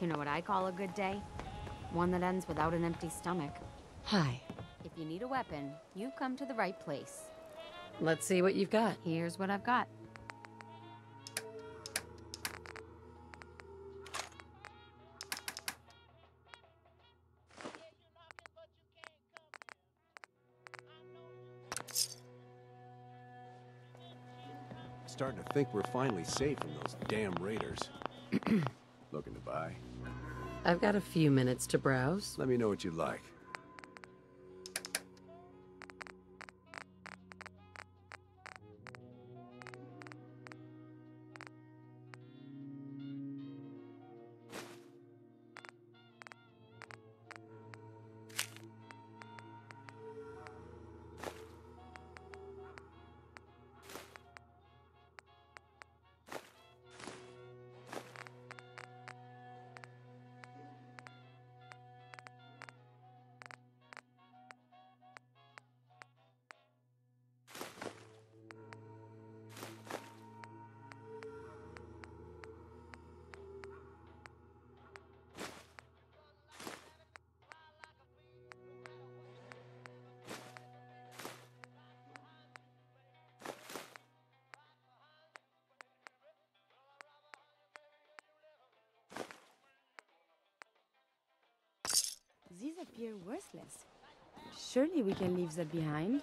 You know what I call a good day? One that ends without an empty stomach. Hi. If you need a weapon, you've come to the right place. Let's see what you've got. Here's what I've got. Starting to think we're finally safe from those damn raiders. Looking to buy? I've got a few minutes to browse. Let me know what you like. Appear worthless. Surely we can leave that behind.